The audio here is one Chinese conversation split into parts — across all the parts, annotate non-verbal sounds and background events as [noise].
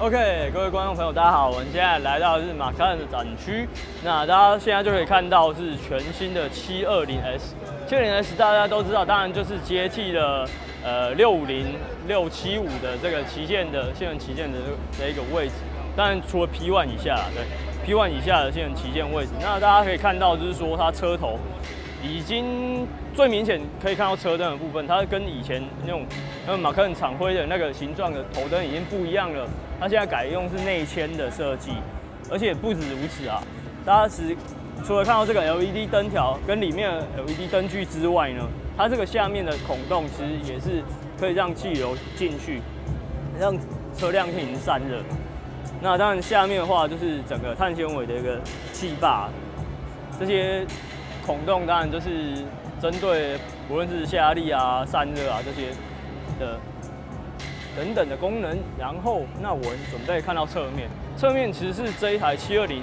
OK，各位观众朋友，大家好，我们现在来到的是马卡伦的展区。那大家现在就可以看到是全新的 720S。720S 大家都知道，当然就是接替了呃650、675的这个旗舰的现任旗舰的这一个位置。当然除了 P1 以下，对 P1 以下的现任旗舰位置。那大家可以看到，就是说它车头。已经最明显可以看到车灯的部分，它跟以前那种那马克恩厂徽的那个形状的头灯已经不一样了。它现在改用是内嵌的设计，而且不止如此啊！大家其实除了看到这个 LED 灯条跟里面的 LED 灯具之外呢，它这个下面的孔洞其实也是可以让气流进去，让车辆进行散热。那当然下面的话就是整个碳纤维的一个气坝，这些。孔洞当然就是针对无论是下压力啊、散热啊这些的等等的功能。然后，那我们准备看到侧面，侧面其实是这一台七二零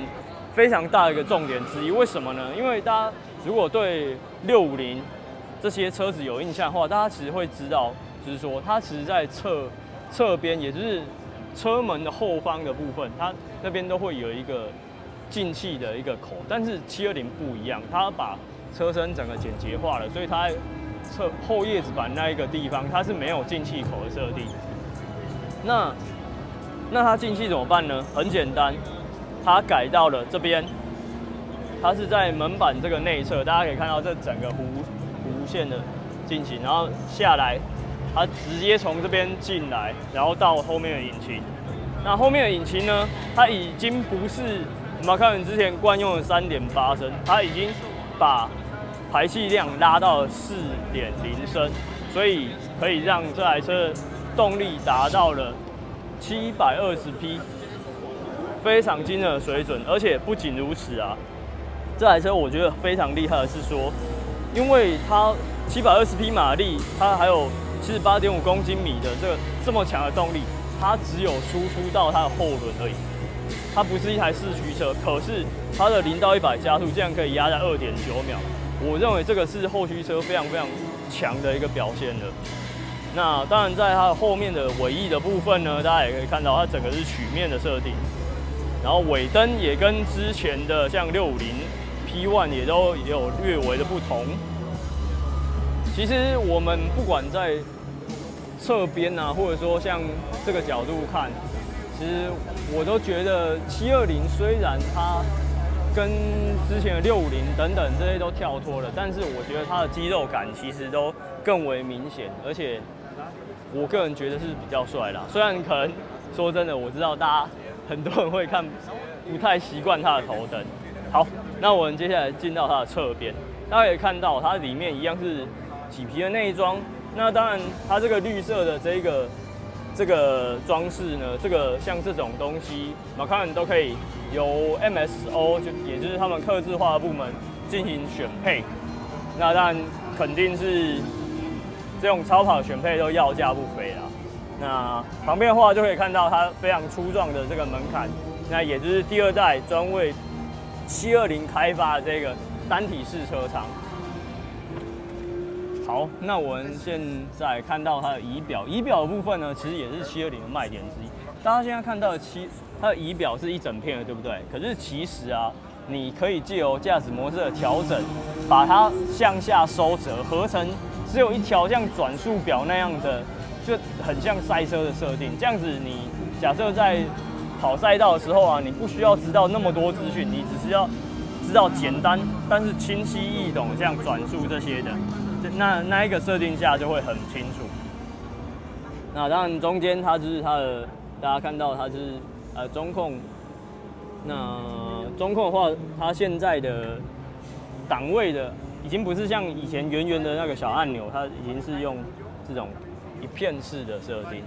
非常大的一个重点之一。为什么呢？因为大家如果对六五零这些车子有印象的话，大家其实会知道，就是说它其实在侧侧边，也就是车门的后方的部分，它那边都会有一个。进气的一个口，但是七二零不一样，它把车身整个简洁化了，所以它侧后叶子板那一个地方它是没有进气口的设定。那那它进气怎么办呢？很简单，它改到了这边，它是在门板这个内侧，大家可以看到这整个弧弧线的进行，然后下来，它直接从这边进来，然后到后面的引擎。那后面的引擎呢，它已经不是。马卡伦之前惯用的三点八升，它已经把排气量拉到了四点零升，所以可以让这台车动力达到了七百二十匹，非常惊人的水准。而且不仅如此啊，这台车我觉得非常厉害的是说，因为它七百二十匹马力，它还有七十八点五公斤米的这个这么强的动力，它只有输出到它的后轮而已。它不是一台四驱车，可是它的零到一百加速竟然可以压在二点九秒。我认为这个是后驱车非常非常强的一个表现了。那当然，在它后面的尾翼的部分呢，大家也可以看到，它整个是曲面的设定。然后尾灯也跟之前的像六五零 P One 也都有略微的不同。其实我们不管在侧边啊，或者说像这个角度看。其实我都觉得七二零虽然它跟之前的六五零等等这些都跳脱了，但是我觉得它的肌肉感其实都更为明显，而且我个人觉得是比较帅啦。虽然可能说真的，我知道大家很多人会看不太习惯它的头灯。好，那我们接下来进到它的侧边，大家可以看到它里面一样是麂皮的内装。那当然，它这个绿色的这个。这个装饰呢，这个像这种东西，马卡伦都可以由 MSO 就也就是他们刻制化的部门进行选配。那当然肯定是这种超跑选配都要价不菲啦。那旁边的话就可以看到它非常粗壮的这个门槛，那也就是第二代专为七二零开发的这个单体式车舱。好，那我们现在看到它的仪表，仪表的部分呢，其实也是七二零的卖点之一。大家现在看到的七，它的仪表是一整片的，对不对？可是其实啊，你可以借由驾驶模式的调整，把它向下收折，合成只有一条像转速表那样的，就很像赛车的设定。这样子，你假设在跑赛道的时候啊，你不需要知道那么多资讯，你只是要知道简单但是清晰易懂，像转速这些的。那那一个设定下就会很清楚。那当然中间它就是它的，大家看到它是呃中控。那中控的话，它现在的档位的已经不是像以前圆圆的那个小按钮，它已经是用这种一片式的设定。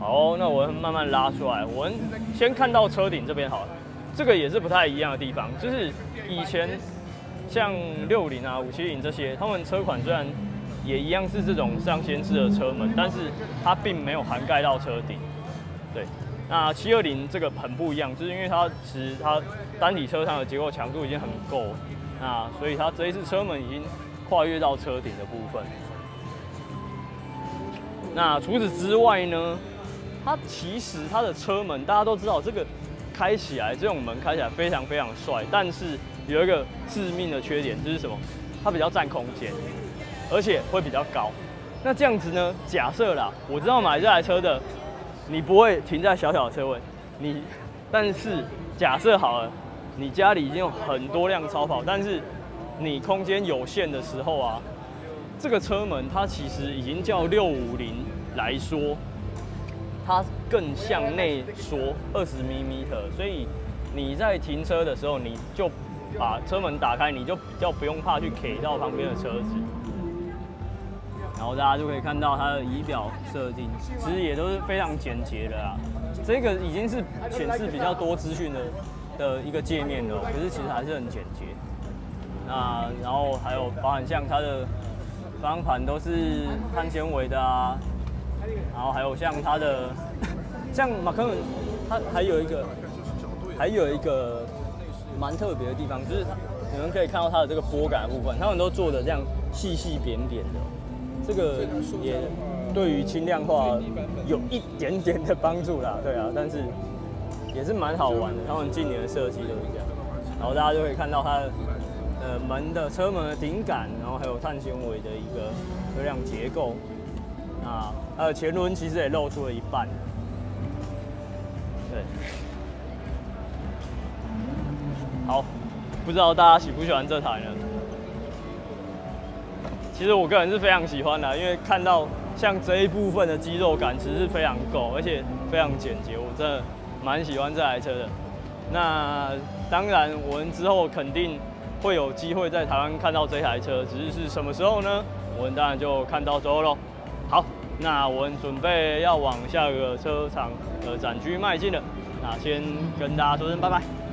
好，那我慢慢拉出来。我们先看到车顶这边好了，这个也是不太一样的地方，就是以前。像六零啊、五七零这些，他们车款虽然也一样是这种上掀式的车门，但是它并没有涵盖到车顶。对，那七二零这个很不一样，就是因为它其实它单体车上的结构强度已经很够，那所以它这一次车门已经跨越到车顶的部分。那除此之外呢，它其实它的车门大家都知道，这个开起来这种门开起来非常非常帅，但是有一个致命的缺点就是什么？它比较占空间，而且会比较高。那这样子呢？假设啦，我知道买这台车的，你不会停在小小的车位，你，但是假设好了，你家里已经有很多辆超跑，但是你空间有限的时候啊，这个车门它其实已经叫六五零来说，它更向内缩二十米米特，所以你在停车的时候，你就把车门打开，你就比较不用怕去 K 到旁边的车子。然后大家就可以看到它的仪表设定，其实也都是非常简洁的啦。这个已经是显示比较多资讯的的一个界面了，可是其实还是很简洁。那然后还有包含像它的方向盘都是碳纤维的啊，然后还有像它的 [laughs] 像马克，它还有一个还有一个蛮特别的地方，就是你们可以看到它的这个拨杆部分，他们都做的这样细细扁扁的。这个也对于轻量化有一点点的帮助啦，对啊，但是也是蛮好玩的。他们近年的设计都是这样，然后大家就可以看到它的呃门的车门的顶杆，然后还有碳纤维的一个车辆结构。啊，它的前轮其实也露出了一半。对，好，不知道大家喜不喜欢这台呢？其实我个人是非常喜欢的，因为看到像这一部分的肌肉感，其实是非常够，而且非常简洁，我真的蛮喜欢这台车的。那当然，我们之后肯定会有机会在台湾看到这台车，只是是什么时候呢？我们当然就看到之后喽。好，那我们准备要往下个车厂的展区迈进了。那先跟大家说声拜拜。